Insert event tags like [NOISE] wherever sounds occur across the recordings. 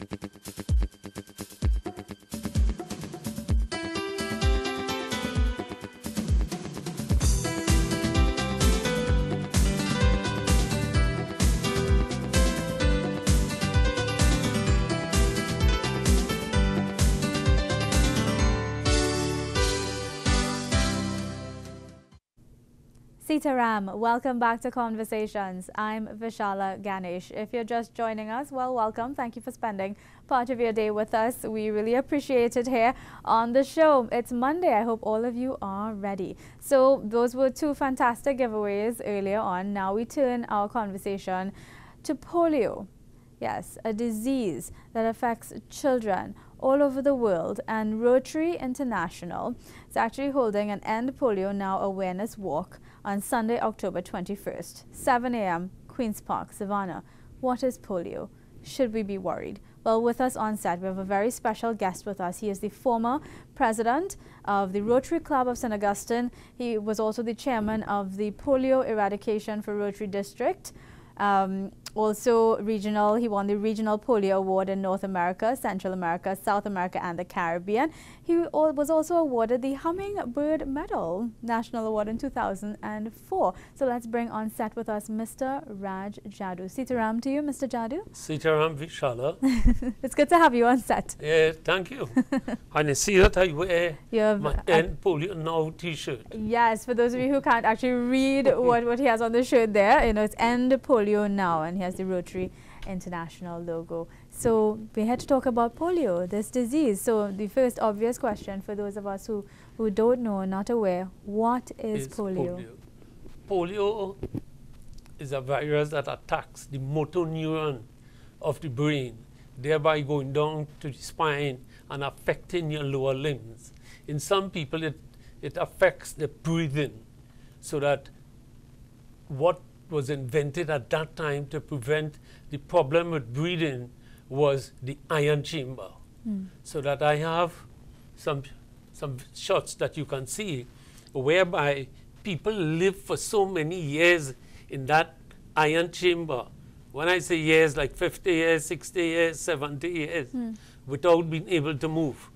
Thank [LAUGHS] you. Sitaram, welcome back to Conversations. I'm Vishala Ganesh. If you're just joining us, well, welcome. Thank you for spending part of your day with us. We really appreciate it here on the show. It's Monday. I hope all of you are ready. So, those were two fantastic giveaways earlier on. Now we turn our conversation to polio. Yes, a disease that affects children all over the world and Rotary International is actually holding an End Polio Now awareness walk on Sunday, October 21st, 7 a.m., Queen's Park, Savannah. What is polio? Should we be worried? Well, with us on set, we have a very special guest with us. He is the former president of the Rotary Club of St. Augustine. He was also the chairman of the Polio Eradication for Rotary District. Um, also regional, he won the Regional Polio Award in North America, Central America, South America, and the Caribbean. He was also awarded the Hummingbird Medal, National Award in 2004. So let's bring on set with us Mr. Raj Jadu. Sitaram to you, Mr. Jadu. Sitaram Vishala. [LAUGHS] it's good to have you on set. Yeah, thank you. [LAUGHS] and I see that I wear my End Polio Now t-shirt. Yes, for those of you who can't actually read [LAUGHS] what, what he has on the shirt there, you know, it's End Polio Now, and he has the Rotary International logo. So we had to talk about polio, this disease. So the first obvious question for those of us who, who don't know, not aware, what is, is polio? polio? Polio is a virus that attacks the motor neuron of the brain, thereby going down to the spine and affecting your lower limbs. In some people, it, it affects the breathing, so that what was invented at that time to prevent the problem with breathing was the iron chamber. Mm. So that I have some, some shots that you can see whereby people live for so many years in that iron chamber. When I say years, like 50 years, 60 years, 70 years, mm. without being able to move.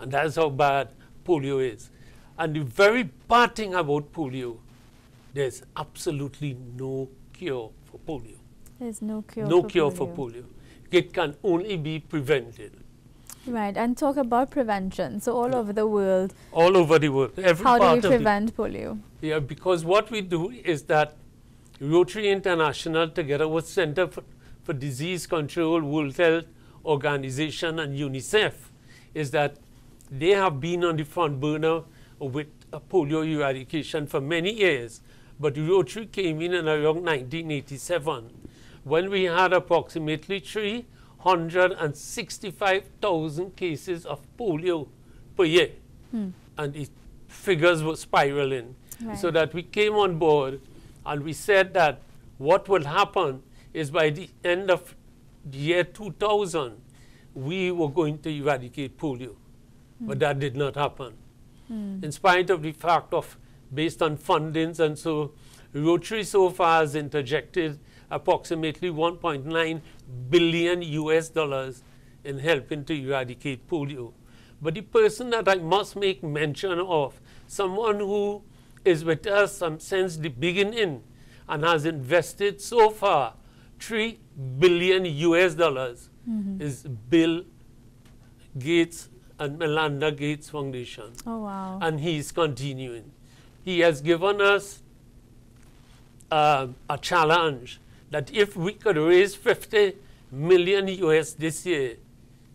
And that's how bad polio is. And the very bad thing about polio there's absolutely no cure for polio. There's no cure no for cure polio. for polio. It can only be prevented. Right, and talk about prevention. So all yeah. over the world. All over the world. Every how do we prevent polio? Yeah, because what we do is that Rotary International, together with Center for, for Disease Control, World Health Organization, and UNICEF, is that they have been on the front burner with polio eradication for many years. But Rotary came in in around 1987 when we had approximately 365,000 cases of polio per year. Hmm. And the figures were spiraling. Right. So that we came on board and we said that what will happen is by the end of the year 2000, we were going to eradicate polio. Hmm. But that did not happen. Hmm. In spite of the fact of based on fundings. And so Rotary so far has interjected approximately 1.9 billion US dollars in helping to eradicate polio. But the person that I must make mention of, someone who is with us since the beginning and has invested so far 3 billion US dollars mm -hmm. is Bill Gates and Melinda Gates Foundation. Oh, wow. And he's continuing he has given us uh, a challenge that if we could raise 50 million US this year,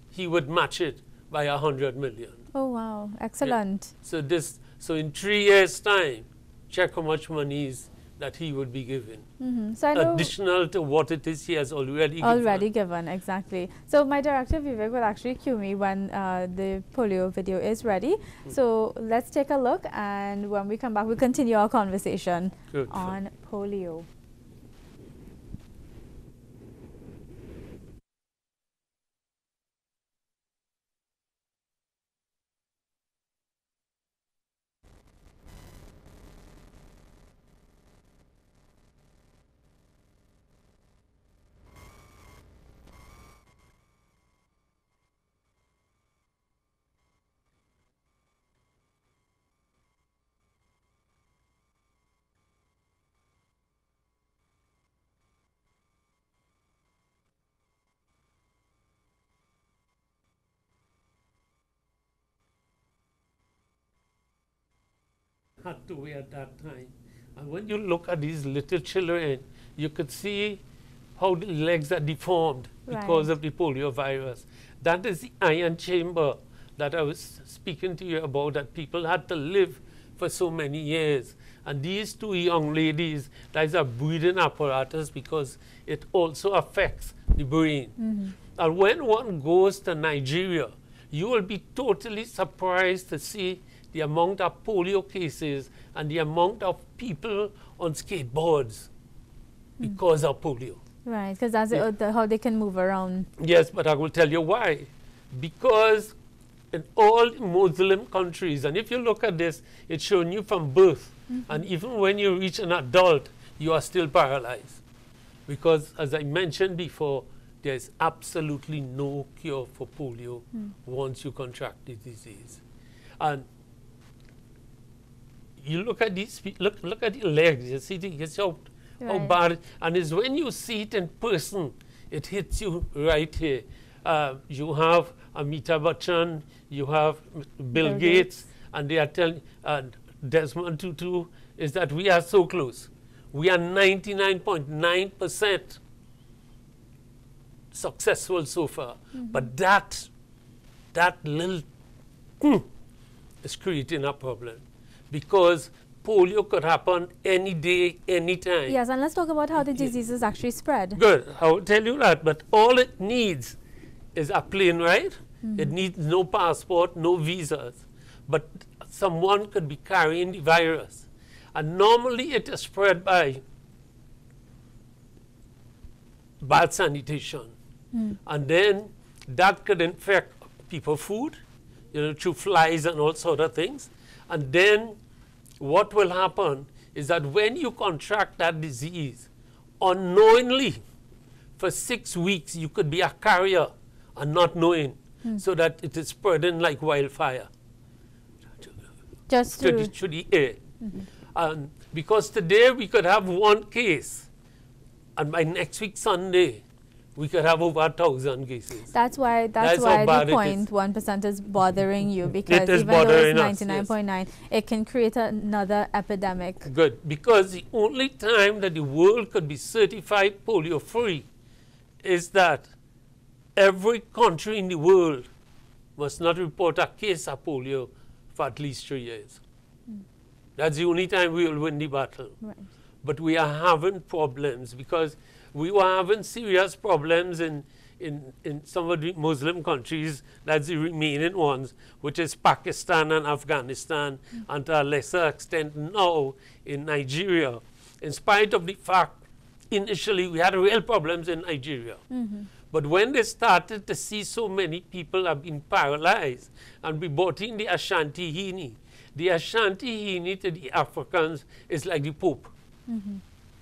he would match it by 100 million. Oh, wow. Excellent. Yeah. So, this, so in three years' time, check how much money is that he would be given. Mm -hmm. So additional to what it is he has already already given. given. exactly. So my director Vivek will actually cue me when uh, the polio video is ready. Mm. So let's take a look, and when we come back, we'll continue our conversation Good. on polio. Had to wear at that time. And when you look at these little children, you could see how the legs are deformed because of the polio virus. That is the iron chamber that I was speaking to you about, that people had to live for so many years. And these two young ladies, that is a breathing apparatus because it also affects the brain. Mm-hmm. And when one goes to Nigeria, you will be totally surprised to see the amount of polio cases and the amount of people on skateboards because of polio. Right, because that's Yeah. the, how they can move around. Yes, but I will tell you why. Because in all Muslim countries, and if you look at this, it's showing you from birth, mm-hmm. and even when you reach an adult, you are still paralyzed. Because, as I mentioned before, there is absolutely no cure for polio hmm. once you contract the disease. And you look at these, look, look at the legs, you see, the, you see how, how Right. bad, and it's when you see it in person, it hits you right here. Uh, you have Amitabh Bachchan, you have Bill, Bill Gates, and they are telling, uh, Desmond Tutu, is that we are so close. We are 99.9% successful so far. But that, that little hmm, is creating a problem because polio could happen any day, any time. Yes, and let's talk about how the disease is actually spread. Good. I will tell you that. But all it needs is a plane ride. Mm-hmm. It needs no passport, no visas. But someone could be carrying the virus. And normally it is spread by bad sanitation. Mm. And then that could infect people food, you know, through flies and all sort of things. And then what will happen is that when you contract that disease, unknowingly, for six weeks, you could be a carrier and not knowing, hmm. so that it is spreading like wildfire Just through. to the eh? air. Mm-hmm. And because today we could have one case, and by next week Sunday, we could have over a thousand cases. That's why that's, That's why the is. one percent is bothering you [LAUGHS] because even though it's ninety nine point nine, it can create another epidemic. Good, because the only time that the world could be certified polio free is that every country in the world must not report a case of polio for at least three years. Hmm. That's the only time we will win the battle. Right. But we are having problems because we were having serious problems in, in, in some of the Muslim countries, that's the remaining ones, which is Pakistan and Afghanistan, hmm. and to a lesser extent now in Nigeria. In spite of the fact, initially we had real problems in Nigeria. Mm-hmm. But when they started to see so many people have been paralyzed, and we brought in the Asantehene, the Asantehene to the Africans is like the Pope mm-hmm.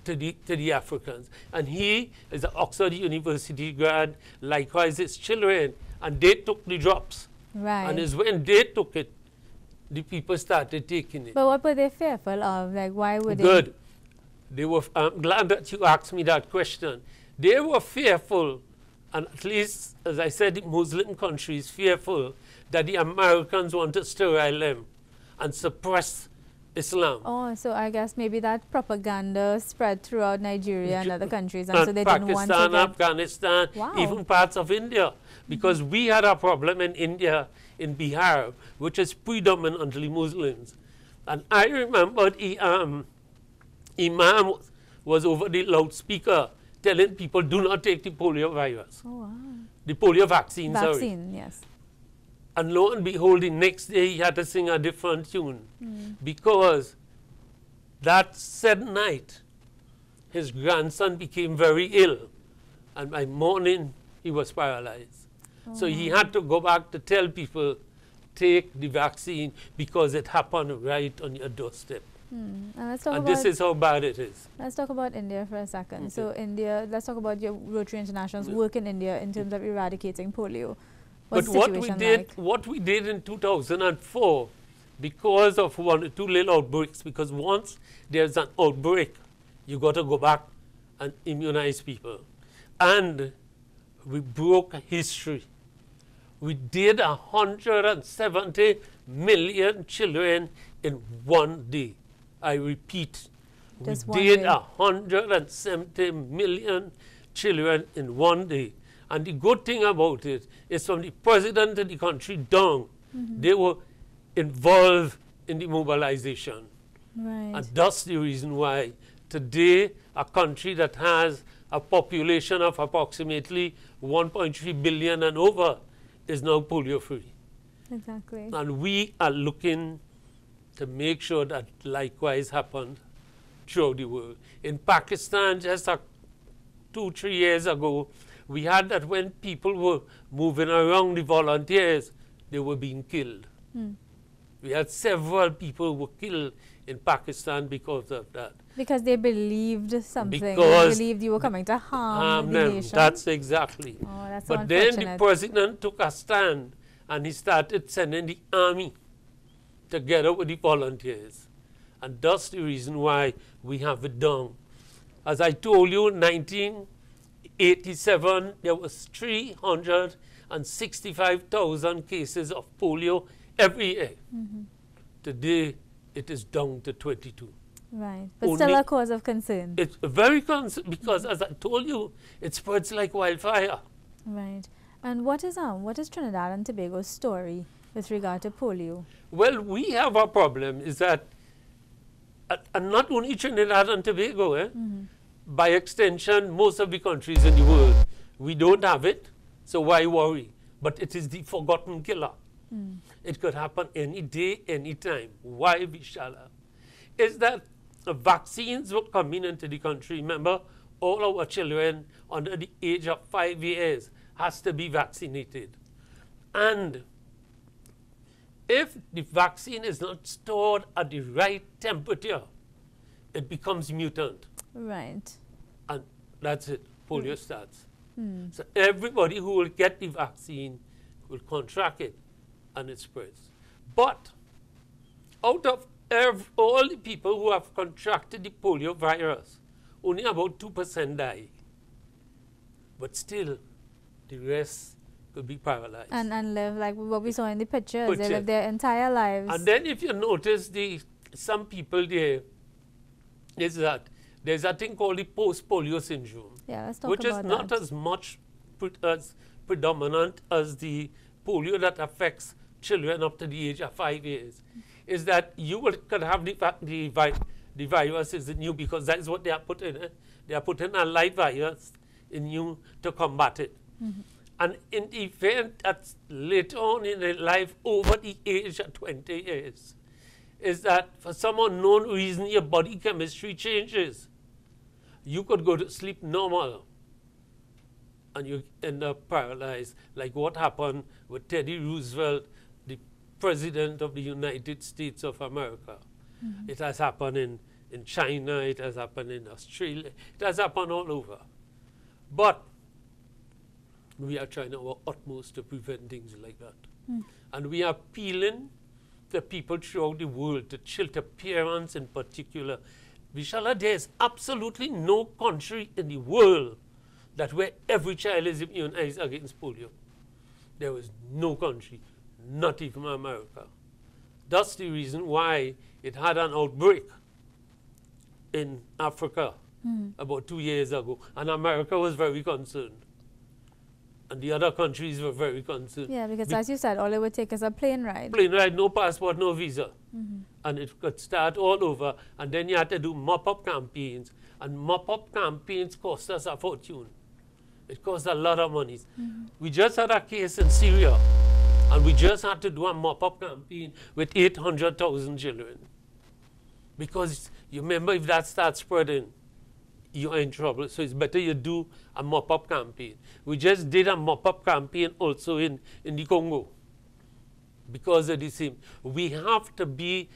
To the, to the Africans. And he is an Oxford University grad, likewise his children, and they took the drops. Right. And it's when they took it, the people started taking it. but what were they fearful of? Like, why would Good. They were, I'm glad that you asked me that question. They were fearful, and at least, as I said, the Muslim countries fearful that the Americans want to sterile them and suppress Islam. Oh, so I guess maybe that propaganda spread throughout Nigeria and other countries, and, and so they didn't want to Pakistan, get. Afghanistan, Wow. even parts of India, because we had a problem in India, in Bihar, which is predominantly Muslims. And I remember the um, Imam was over the loudspeaker telling people, do not take the polio virus, Oh wow. the polio vaccine, sorry. Vaccine, yes. And lo and behold, the next day he had to sing a different tune because that said night, his grandson became very ill, and by morning he was paralyzed. So he had to go back to tell people, take the vaccine because it happened right on your doorstep. Hmm. And and this is how bad it is. let's talk about India for a second. Okay. So India, let's talk about your Rotary International's Yeah. work in India in terms of eradicating polio. What's but what we did, like? what we did in 2004, because of one or two little outbreaks, because once there's an outbreak, you got to go back and immunize people, and we broke history. We did 170 million children in one day. I repeat, Just we did day. 170 million children in one day. And the good thing about it is from the president of the country down, Mm-hmm. they were involved in the mobilization. Right. And that's the reason why today a country that has a population of approximately 1.3 billion and over is now polio free. exactly. And we are looking to make sure that likewise happens throughout the world. In Pakistan, just a, two, three years ago, we had that when people were moving around the volunteers, they were being killed. Hmm. We had several people who were killed in Pakistan because of that. Because they believed something. Because they believed you were coming to harm the them. nation. That's exactly. oh, that's so But then the president took a stand and he started sending the army together with the volunteers. And that's the reason why we have it down. As I told you, 1987, there was 365,000 cases of polio every year. Mm-hmm. Today, it is down to 22. right. But still a cause of concern. It's very cons because, as I told you, it spreads like wildfire. right. And what is um what is Trinidad and Tobago's story with regard to polio? Well, we have a problem is that, uh, and not only Trinidad and Tobago, eh, by extension, most of the countries in the world, we don't have it, so why worry? But it is the forgotten killer. Hmm. It could happen any day, any time. Why, Vishala? Is that vaccines were coming into the country. Remember, all our children under the age of five years has to be vaccinated. And if the vaccine is not stored at the right temperature, it becomes mutant. Right. And that's it, polio hmm. starts. Hmm. So everybody who will get the vaccine will contract it and it spreads. But out of ev- all the people who have contracted the polio virus, only about 2% die. But still, the rest could be paralyzed. And and live like what we saw in the pictures. They live their entire lives. And then if you notice the some people there is that there's a thing called the post-polio syndrome, yeah, which is not that. as much as predominant as the polio that affects children up to the age of five years. Is that you will, could have the, the, vi- the virus is in you because that's what they are putting. Eh? They are putting a live virus in you to combat it. And in the event that later on in their life, over the age of 20 years, is that for some unknown reason your body chemistry changes. You could go to sleep normal and you end up paralyzed, like what happened with Teddy Roosevelt, the President of the United States of America. Mm-hmm. It has happened in, in China, it has happened in Australia, it has happened all over. But we are trying our utmost to prevent things like that. Hmm. And we are appealing to people throughout the world, to children, parents in particular. Vishala, there is absolutely no country in the world that where every child is immunized against polio. There is no country, not even America. That's the reason why it had an outbreak in Africa hmm. about two years ago, and America was very concerned. And the other countries were very concerned. yeah, because Be- as you said, all it would take is a plane ride. plane ride, no passport, no visa. Mm-hmm. And it could start all over. And then you had to do mop up campaigns. And mop up campaigns cost us a fortune. It cost a lot of money. Mm-hmm. We just had a case in Syria. And we just had to do a mop up campaign with 800,000 children. Because you remember, if that starts spreading, you're in trouble. So it's better you do a mop up campaign. We just did a mop up campaign also in, in the Congo because of the same. We have to be,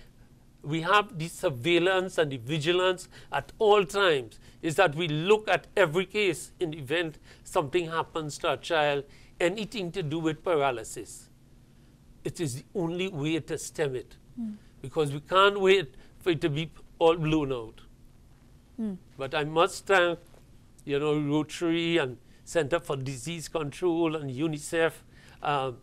we have the surveillance and the vigilance at all times. Is that we look at every case in the event something happens to a child, anything to do with paralysis. It is the only way to stem it. Hmm. Because we can't wait for it to be all blown out. But I must thank, you know, Rotary and Center for Disease Control and UNICEF. Um,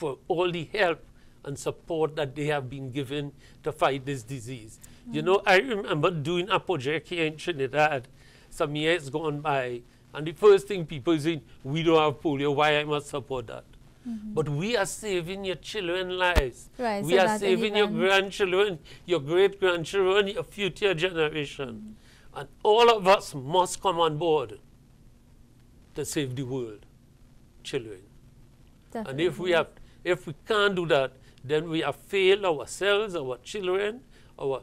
for all the help and support that they have been given to fight this disease. Mm. You know, I remember doing a project here in Trinidad some years gone by, and the first thing people say, we don't have polio, why I must support that? Mm -hmm. But we are saving your children's lives. Right, we so are saving your grandchildren, your great grandchildren, your future generation. Mm -hmm. And all of us must come on board to save the world, children. Definitely. And if we have, if we can't do that, then we have failed ourselves, our children, our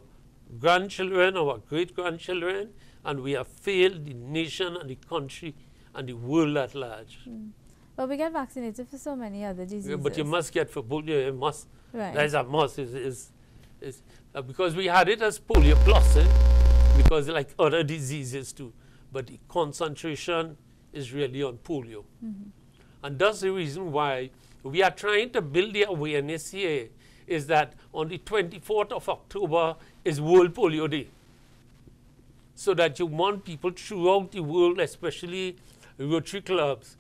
grandchildren, our great grandchildren, and we have failed the nation and the country and the world at large. Mm. But we get vaccinated for so many other diseases. Yeah, but you must get for polio, you must. Right. That's a must. Is, is, is, uh, because we had it as polio plus, eh? because like other diseases too. But the concentration is really on polio. Mm -hmm. And that's the reason why we are trying to build the awareness here is that on the 24th of October is World Polio Day. So that you want people throughout the world, especially Rotary clubs,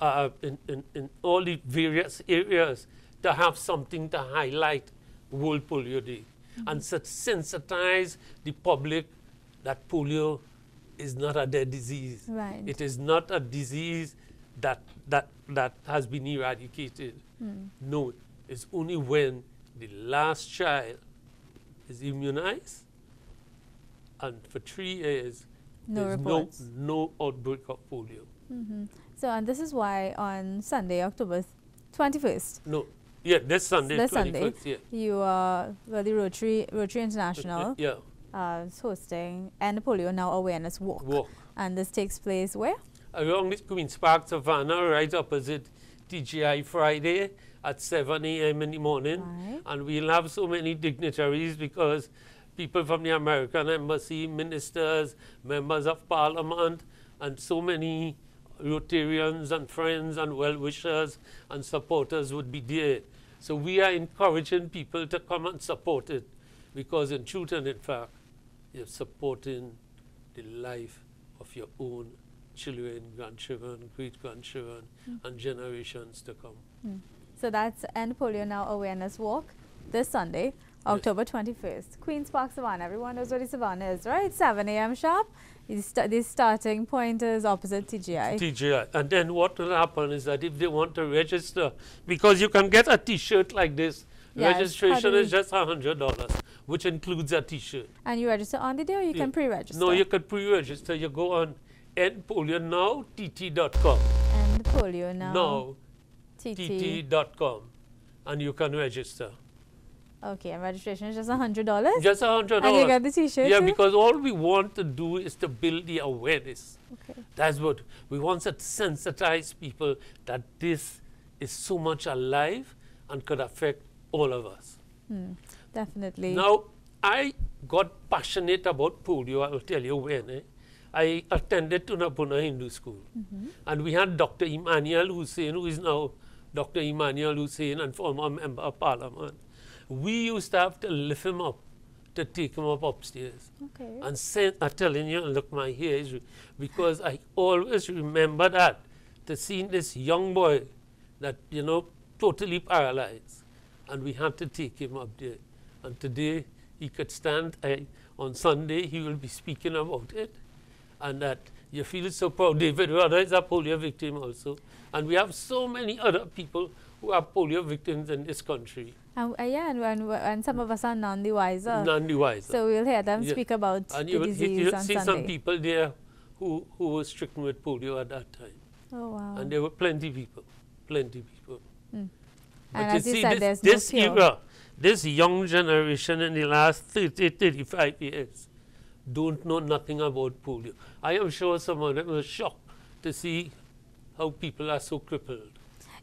uh, in, in, in all the various areas, to have something to highlight World Polio Day mm -hmm. and sensitize the public that polio is not a dead disease. Right. It is not a disease that, that, that has been eradicated. Mm. No, it's only when the last child is immunized and for three years no there's no, no outbreak of polio. Mm -hmm. So, and this is why on Sunday, October 21st. No, yeah, this Sunday, this Sunday, yeah. you are, well, the Rotary, Rotary International yeah. uh, is hosting End Polio Now Awareness Walk. Walk. And this takes place where? Along the Queen's Park Savannah, right opposite TGI Friday at 7 a.m. in the morning. Right. And we'll have so many dignitaries because people from the American Embassy, ministers, members of parliament, and so many Rotarians and friends and well-wishers and supporters would be there. So we are encouraging people to come and support it because in truth and in fact, you're supporting the life of your own children, grandchildren, great-grandchildren, mm. and generations to come. Mm. So that's End Polio Now Awareness Walk this Sunday, October yes. 21st. Queen's Park Savannah. Everyone knows where the Savannah is, right? 7 a.m. sharp. The starting point is opposite TGI. TGI. And then what will happen is that if they want to register, because you can get a T-shirt like this, yes, registration is just $100, which includes a T-shirt. And you register on the day or you yeah. can pre-register? No, you can pre-register. You go on endpolionow.tt.com. Endpolionow. No. TT.com. And you can register. Okay, and registration is just a $100? Just a $100. And you get the t-shirt Yeah, because all we want to do is to build the awareness. Okay. That's what we want to sensitize people that this is so much alive and could affect all of us. Hmm, definitely. Now, I got passionate about polio, I will tell you when. Eh? I attended Tunapuna Hindu School. Mm -hmm. And we had Dr. Emmanuel Hosein, who is now Dr. Emmanuel Hosein and former member of parliament. We used to have to lift him up to take him up upstairs. Okay. And send, I'm telling you, look, my hair is, because I always remember that, to see this young boy that, you know, totally paralyzed. And we had to take him up there. And today he could stand. I, on Sunday he will be speaking about it. And that you feel so proud. David Rudder is a polio victim also. And we have so many other people who are polio victims in this country. Uh, yeah, and, and, and, some of us are none the wiser. None the wiser. So we'll hear them yeah. speak about and the you disease you will see Sunday. some people there who, who were stricken with polio at that time. Oh, wow. And there were plenty people, plenty people. Mm. But and you as see, you said, this, this no era, this young generation in the last 30, 35 years don't know nothing about polio. I am sure some of them were shocked to see how people are so crippled.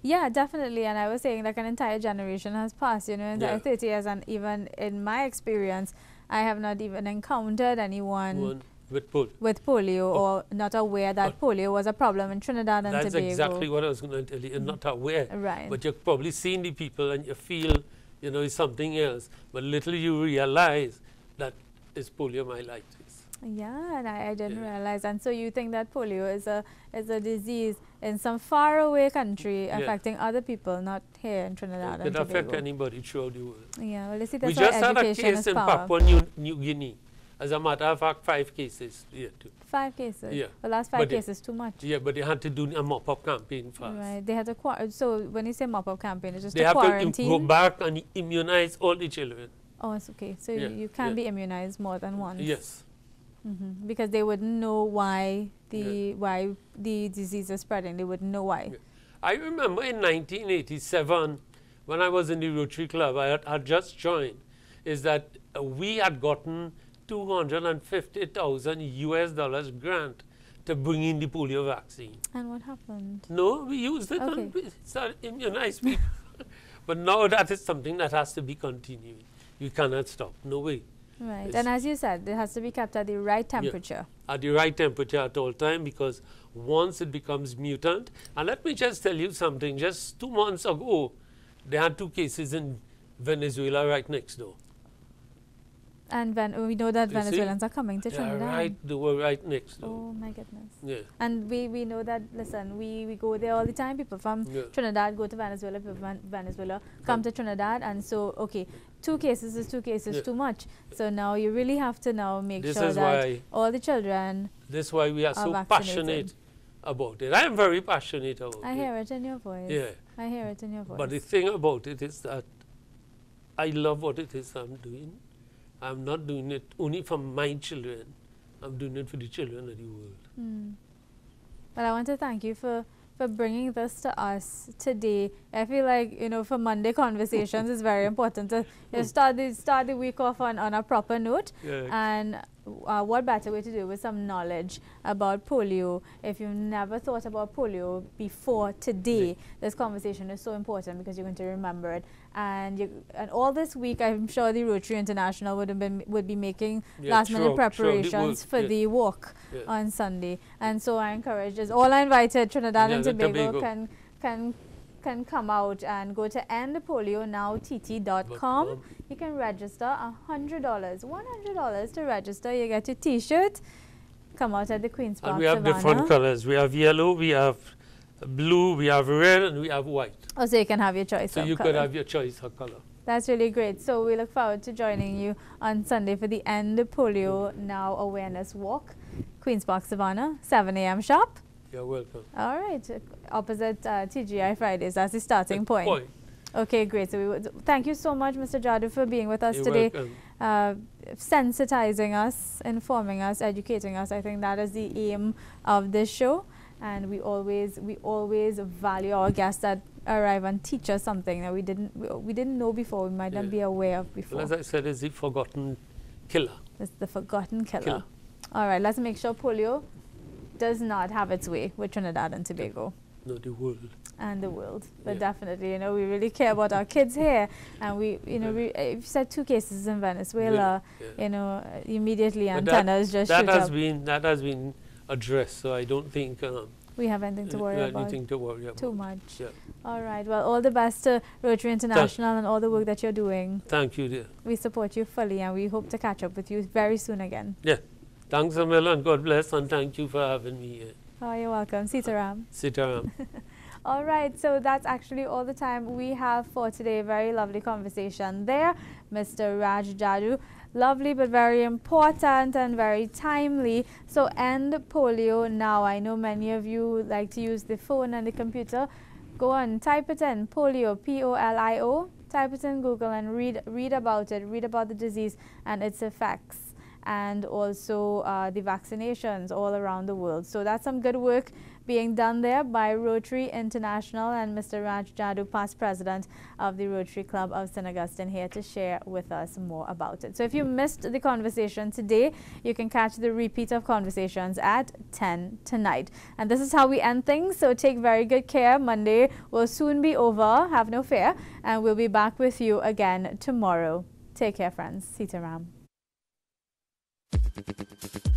Yeah, definitely. And I was saying like an entire generation has passed, you know, entire yeah. 30 years. And even in my experience, I have not even encountered anyone One with, polio, with polio oh. or not aware that oh. polio was a problem in Trinidad and That's Tobago. That's exactly what I was going to tell you. You're not mm. aware. Right. But you've probably seen the people and you feel, you know, it's something else. But little you realize that it's poliomyelitis. Yeah, and I, I didn't yeah. realize. And so you think that polio is a is a disease in some faraway country Yeah. affecting other people, not here in Trinidad It and could affect anybody throughout the world. Yeah, well, you see, that's why just had a case in power. Papua New, New Guinea. As a matter of fact, five cases. Yeah, too. Five cases. Yeah. Well, that's five But they- cases too much. yeah, but they had to do a mop-up campaign first. Right. They had to So when you say mop-up campaign, it's just They a have to quarantine. go back and immunize all the children. Oh, it's okay. So Yeah, you can yeah. be immunized more than once. Yes. Hmm Because they wouldn't know why the why the disease is spreading. They wouldn't know why. Yeah. I remember in 1987, when I was in the Rotary Club, I had, had just joined, is that uh, we had gotten 250,000 US dollars grant to bring in the polio vaccine. And what happened? No, we used it Okay. and we started immunize people. [LAUGHS] but now that is something that has to be continued. You cannot stop, no way. Right. It's- And as you said, it has to be kept at the right temperature. At the right temperature at all time because once it becomes mutant, and let me just tell you something, just two months ago, they had two cases in Venezuela right next door. And Ven- we know that You see? Venezuelans are coming to Yeah, Trinidad. right, they were right next door. Oh my goodness. Yeah. And we, we know that, listen, we, we go there all the time. People from Yeah. Trinidad go to Venezuela, people from Venezuela come to Trinidad. And so, okay, two cases is two cases Yeah. too much. So now you really have to now make This sure is that why all the children, this is why we are Are so vaccinated. passionate about it. I am very passionate about I it. I hear it in your voice. Yeah. I hear it in your voice. But the thing about it is that I love what it is I'm doing. I'm not doing it only for my children. I'm doing it for the children of the world. Mm. Well, I want to thank you for for bringing this to us today. I feel like you know, for Monday conversations, it's very [LAUGHS] important to you know, start the start the week off on, on a proper note. Yeah. And uh, what better way to do with some knowledge about polio? If you've never thought about polio before today, this conversation is so important because you're going to remember it. And you, and all this week, I'm sure the Rotary International would have been would be making Yeah, last minute throughout- throughout the preparations world, for yeah. the walk Yeah. on Sunday. And so I encourage us all I invited Trinidad and Tobago, Tobago. can can can come out and go to endpolionowtt.com. You can register hundred dollars, one hundred dollars to register. You get your T-shirt. Come out at the Queens Park And we have Savannah. different colors. We have yellow, we have blue, we have red, and we have white. Oh, so you can have your choice. So of you colour. could have your choice of color. That's really great. So we look forward to joining you on Sunday for the End Polio Now Awareness Walk, Queens Park Savannah, 7 a.m. sharp. You're welcome. All right, uh, opposite uh, TGI Fridays. That's the starting point. Point. Okay, great. So we would thank you so much, Mr. Jadu, for being with us You're today, welcome. uh, sensitizing us, informing us, educating us. I think that is the aim of this show, and we always we always value our guests that arrive and teach us something that we didn't we, we didn't know before. We might not be aware of Well, before. as I said, is the forgotten killer. It's the forgotten killer. Killer. All right, let's make sure polio does not have its way with Trinidad and Tobago. not the world. and the world. But Yeah. definitely, you know, we really care about our kids here, and we, you know, we, uh, you said two cases in Venezuela, Yeah. you know, uh, immediately But that- antennas just That has up. been that has been addressed, so I don't think um, we have anything to worry about. anything to worry about. Too much. Yeah. All right. Well, all the best to Rotary International and all the work that you're doing. Thank you, dear. We support you fully, and we hope to catch up with you very soon again. Thanks a million. God bless, and thank you for having me here. Oh, you're welcome. Sitaram. Sitaram. [LAUGHS] All right, so that's actually all the time we have for today. Very lovely conversation there, Mr. Raj Jadu. Lovely but very important and very timely. So, end polio now. I know many of you like to use the phone and the computer. Go on, type it in polio, P O L I O. Type it in Google and read read about it. Read about the disease and its effects, and also uh, the vaccinations all around the world. So that's some good work being done there by Rotary International and Mr. Raj Jadu, past president of the Rotary Club of St. Augustine, here to share with us more about it. So if you missed the conversation today, you can catch the repeat of conversations at 10 tonight. And this is how we end things. So take very good care. Monday will soon be over. Have no fear. And we'll be back with you again tomorrow. Take care, friends. Sitaram. Thank you.